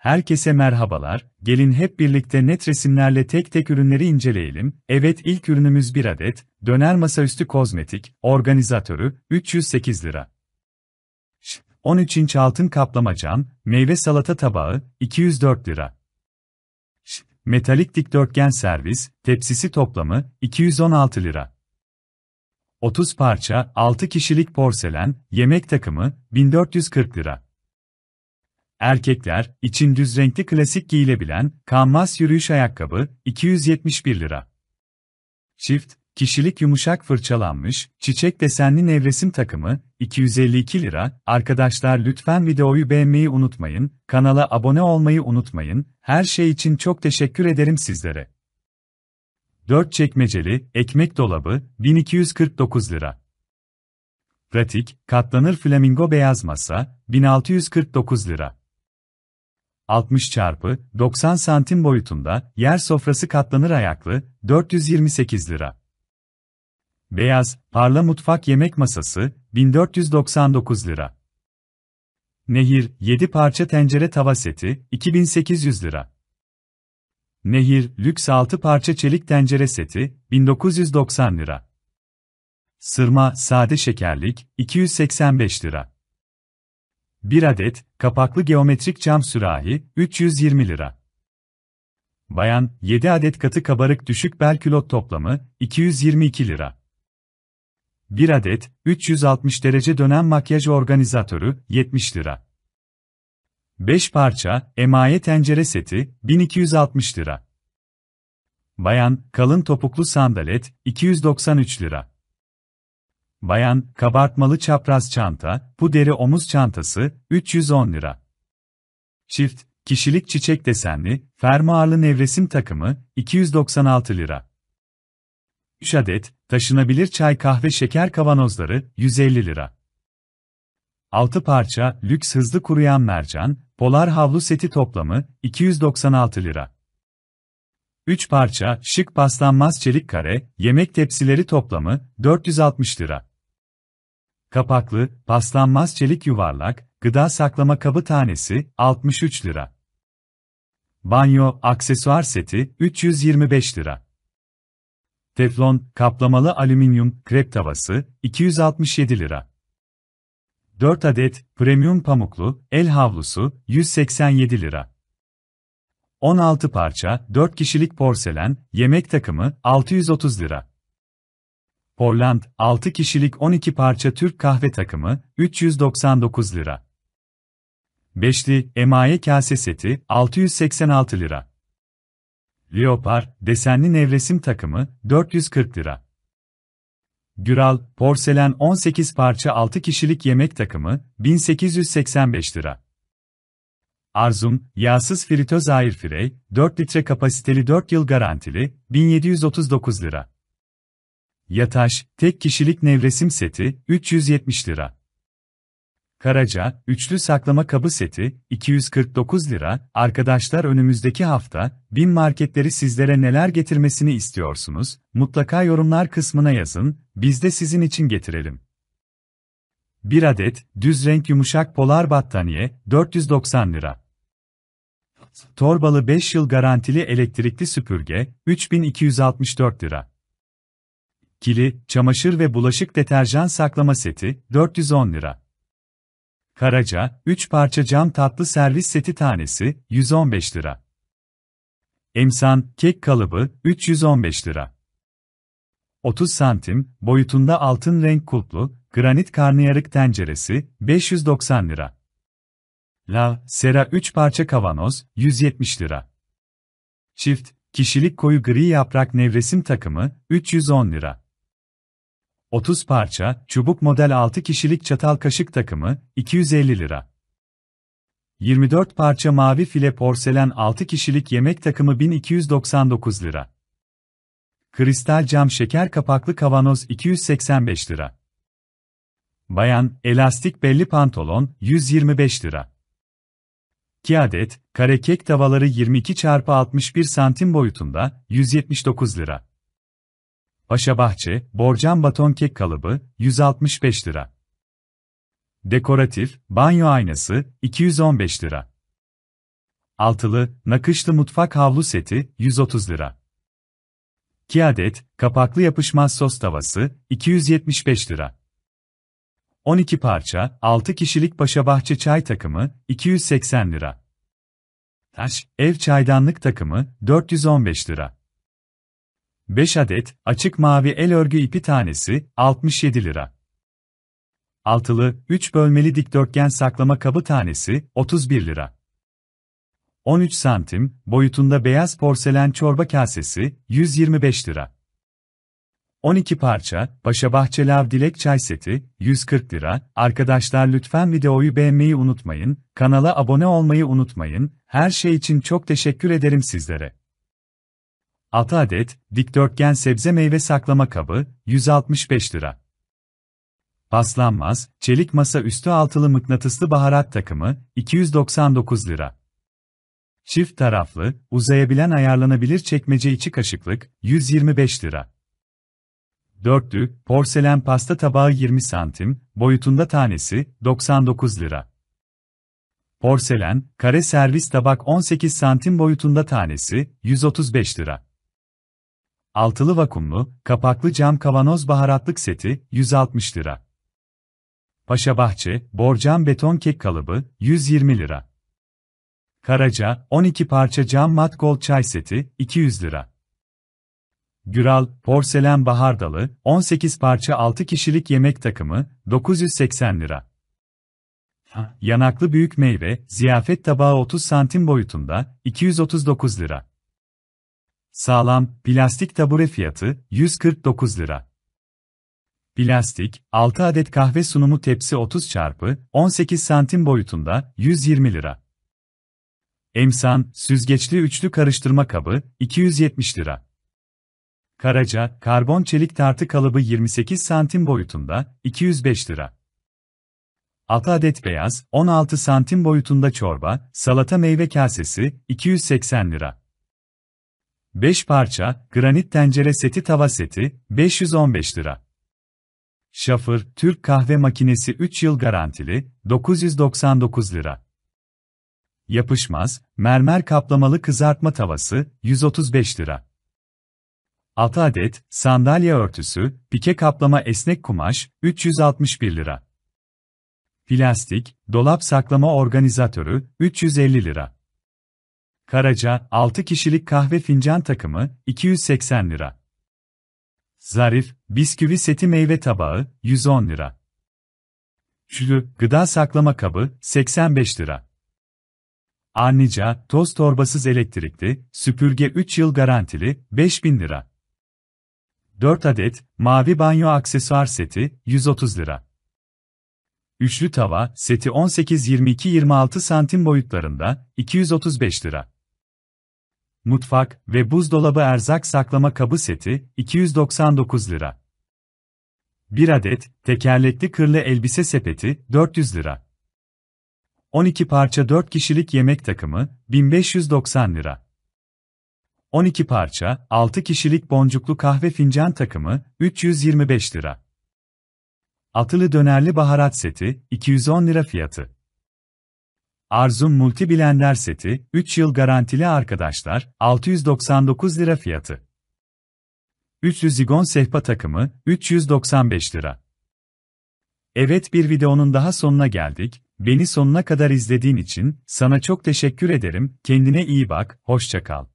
Herkese merhabalar, gelin hep birlikte net resimlerle tek tek ürünleri inceleyelim. Evet ilk ürünümüz bir adet, döner masaüstü kozmetik, organizatörü, 308 lira. 13 inç altın kaplama cam, meyve salata tabağı, 204 lira. Metalik dikdörtgen servis, tepsisi toplamı, 216 lira. 30 parça, 6 kişilik porselen, yemek takımı, 1440 lira. Erkekler, için düz renkli klasik giyilebilen, kanvas yürüyüş ayakkabı, 271 lira. Çift, kişilik yumuşak fırçalanmış, çiçek desenli nevresim takımı, 252 lira. Arkadaşlar lütfen videoyu beğenmeyi unutmayın, kanala abone olmayı unutmayın, her şey için çok teşekkür ederim sizlere. 4 çekmeceli, ekmek dolabı, 1249 lira. Pratik, katlanır flamingo beyaz masa, 1649 lira. 60 çarpı 90 santim boyutunda yer sofrası katlanır ayaklı 428 lira. Beyaz parla mutfak yemek masası 1499 lira. Nehir 7 parça tencere tava seti 2800 lira. Nehir lüks 6 parça çelik tencere seti 1990 lira. Sırma sade şekerlik 285 lira. 1 adet, kapaklı geometrik cam sürahi, 320 lira. Bayan, 7 adet katı kabarık düşük bel külot toplamı, 222 lira. 1 adet, 360 derece dönen makyaj organizatörü, 70 lira. 5 parça, emaye tencere seti, 1260 lira. Bayan, kalın topuklu sandalet, 293 lira. Bayan, kabartmalı çapraz çanta, bu deri omuz çantası, 310 lira. Çift, kişilik çiçek desenli, fermuarlı nevresim takımı, 296 lira. 3 adet, taşınabilir çay kahve şeker kavanozları, 150 lira. 6 parça, lüks hızlı kuruyan mercan, polar havlu seti toplamı, 296 lira. 3 parça, şık paslanmaz çelik kare, yemek tepsileri toplamı, 460 lira. Kapaklı, paslanmaz çelik yuvarlak, gıda saklama kabı tanesi, 63 lira. Banyo, aksesuar seti, 325 lira. Teflon, kaplamalı alüminyum, krep tavası, 267 lira. 4 adet, premium pamuklu, el havlusu, 187 lira. 16 parça, 4 kişilik porselen, yemek takımı, 630 lira. Portland, 6 kişilik 12 parça Türk kahve takımı, 399 lira. Beşli, emaye kase seti, 686 lira. Leopar, desenli nevresim takımı, 440 lira. Güral, porselen 18 parça 6 kişilik yemek takımı, 1885 lira. Arzum, yağsız fritöz airfrey, 4 litre kapasiteli 4 yıl garantili, 1739 lira. Yataş, tek kişilik nevresim seti, 370 lira. Karaca, üçlü saklama kabı seti, 249 lira. Arkadaşlar önümüzdeki hafta, bin marketleri sizlere neler getirmesini istiyorsunuz? Mutlaka yorumlar kısmına yazın, biz de sizin için getirelim. 1 adet, düz renk yumuşak polar battaniye, 490 lira. Torbalı 5 yıl garantili elektrikli süpürge, 3264 lira. Kili, çamaşır ve bulaşık deterjan saklama seti, 410 lira. Karaca, 3 parça cam tatlı servis seti tanesi, 115 lira. Emsan, kek kalıbı, 315 lira. 30 santim, boyutunda altın renk kulplu, granit karnıyarık tenceresi, 590 lira. La, Sera 3 parça kavanoz, 170 lira. Çift, kişilik koyu gri yaprak nevresim takımı, 310 lira. 30 parça, çubuk model 6 kişilik çatal kaşık takımı, 250 lira. 24 parça mavi file porselen 6 kişilik yemek takımı 1299 lira. Kristal cam şeker kapaklı kavanoz 285 lira. Bayan, elastik belli pantolon, 125 lira. 2 adet, kare kek tavaları 22 x 61 santim boyutunda, 179 lira. Paşabahçe, borcam baton kek kalıbı, 165 lira. Dekoratif, banyo aynası, 215 lira. Altılı, nakışlı mutfak havlu seti, 130 lira. 2 adet, kapaklı yapışmaz sos tavası, 275 lira. 12 parça, 6 kişilik Paşabahçe çay takımı, 280 lira. Taş, ev çaydanlık takımı, 415 lira. 5 adet, açık mavi el örgü ipi tanesi, 67 lira. Altılı, 3 bölmeli dikdörtgen saklama kabı tanesi, 31 lira. 13 santim, boyutunda beyaz porselen çorba kasesi, 125 lira. 12 parça, Paşabahçe Lav Dilek Çay Seti, 140 lira. Arkadaşlar lütfen videoyu beğenmeyi unutmayın, kanala abone olmayı unutmayın, her şey için çok teşekkür ederim sizlere. 6 adet, dikdörtgen sebze meyve saklama kabı, 165 lira. Paslanmaz, çelik masa üstü altılı mıknatıslı baharat takımı, 299 lira. Çift taraflı, uzayabilen ayarlanabilir çekmece içi kaşıklık, 125 lira. Dörtlü, porselen pasta tabağı 20 santim, boyutunda tanesi, 99 lira. Porselen, kare servis tabak 18 santim boyutunda tanesi, 135 lira. Altılı vakumlu, kapaklı cam kavanoz baharatlık seti, 160 lira. Paşabahçe, borcam beton kek kalıbı, 120 lira. Karaca, 12 parça cam mat gold çay seti, 200 lira. Güral, porselen bahardalı, 18 parça 6 kişilik yemek takımı, 980 lira. Yanaklı büyük meyve, ziyafet tabağı 30 santim boyutunda, 239 lira. Sağlam, plastik tabure fiyatı, 149 lira. Plastik, 6 adet kahve sunumu tepsi 30 çarpı, 18 santim boyutunda, 120 lira. Emsan, süzgeçli üçlü karıştırma kabı, 270 lira. Karaca, karbon çelik tartı kalıbı 28 santim boyutunda, 205 lira. 6 adet beyaz, 16 santim boyutunda çorba, salata meyve kasesi, 280 lira. 5 parça, granit tencere seti tava seti, 515 lira. Şafır, Türk kahve makinesi 3 yıl garantili, 999 lira. Yapışmaz, mermer kaplamalı kızartma tavası, 135 lira. 6 adet, sandalye örtüsü, pike kaplama esnek kumaş, 361 lira. Plastik, dolap saklama organizatörü, 350 lira. Karaca, 6 kişilik kahve fincan takımı, 280 lira. Zarif, bisküvi seti meyve tabağı, 110 lira. Şülü, gıda saklama kabı, 85 lira. Arnica, toz torbasız elektrikli, süpürge 3 yıl garantili, 5000 lira. 4 adet, mavi banyo aksesuar seti, 130 lira. Üçlü tava, seti 18-22-26 santim boyutlarında, 235 lira. Mutfak ve buzdolabı erzak saklama kabı seti, 299 lira. 1 adet, tekerlekli kırlı elbise sepeti, 400 lira. 12 parça 4 kişilik yemek takımı, 1590 lira. 12 parça, 6 kişilik boncuklu kahve fincan takımı, 325 lira. Atılı dönerli baharat seti, 210 lira fiyatı. Arzum Multi Blender seti, 3 yıl garantili arkadaşlar, 699 lira fiyatı. Üçlü zigon sehpa takımı, 395 lira. Evet bir videonun daha sonuna geldik, beni sonuna kadar izlediğin için, sana çok teşekkür ederim, kendine iyi bak, hoşça kal.